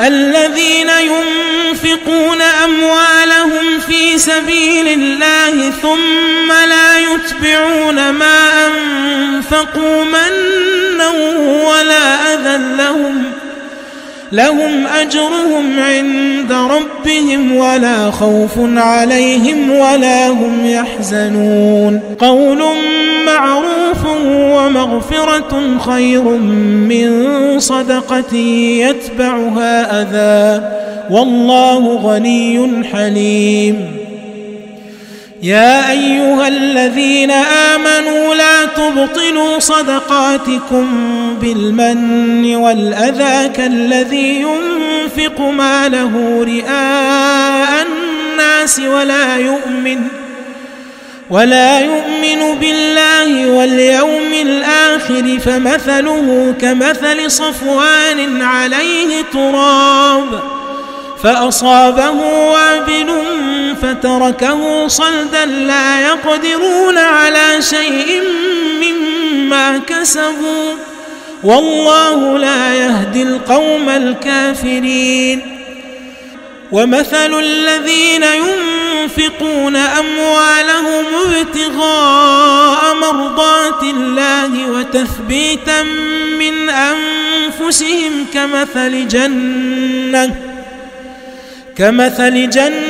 الذين ينفقون أموالهم في سبيل الله ثم لا يتبعون ما أنفقوا منا ولا أذى لهم لهم أجرهم عند ربهم ولا خوف عليهم ولا هم يحزنون. قول معروف ومغفرة خير من صدقة يتبعها أذى. والله غني حليم. يا أيها الذين آمنوا لا تبطلوا صدقاتكم بالمن والأذى كالذي ينفق ماله رئاء الناس ولا يؤمن ولا يؤمن بالله واليوم الآخر فمثله كمثل صفوان عليه تراب فأصابه وابل فتركه صلدا لا يقدرون على شيء مما كسبوا. والله لا يهدي القوم الكافرين. ومثل الذين ينفقون أموالهم ابتغاء مرضات الله وتثبيتا من أنفسهم كمثل جنة كمثل جنة